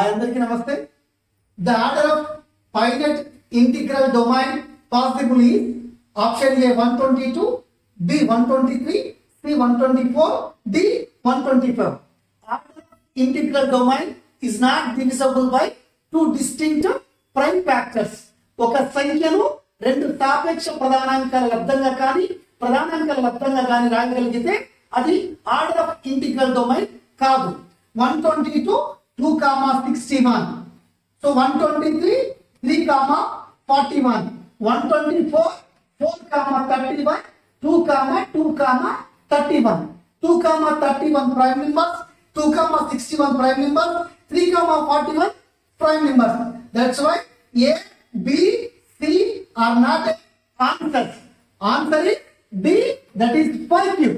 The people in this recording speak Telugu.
అందరికీ నమస్తే. The order of finite integral domain possible ఈ option A one twenty two B one twenty three C one twenty four D one twenty five integral domain is not divisible by two distinct prime factors ఒక సంఖ్యను రెండు సాపేక్ష ప్రధానాంకాల లబ్ధంగా కానీ ప్రధానాంకాల లబ్ధంగా కానీ రాయగలిగితే అది ఆర్డర్ ఆఫ్ ఇంటిగ్రల్ డొమైన్ కాదు. One twenty two 2 comma 61 so 123 3 comma 41 124 4 comma 31 2 comma 2 comma 31 2 comma 31 prime numbers 2 comma 61 prime numbers 3 comma 41 prime numbers that's why a b c are not answers answer is b that is positive